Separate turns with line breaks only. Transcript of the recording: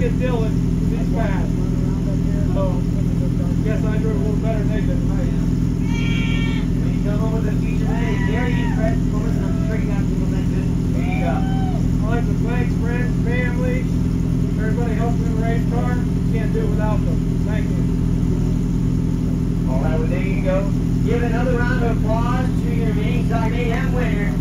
get Dylan, he's fast. So, guess I drove a little better than they did tonight.
When you come over the future man, there you Fred. Come on, I'm freaking tricking out people that good. There you go.
I like to thank friends, family, everybody helping in the race car. Can't do it without them. Thank you.
All right, well, there you go. Give another round of applause to your main Saturday AM winner.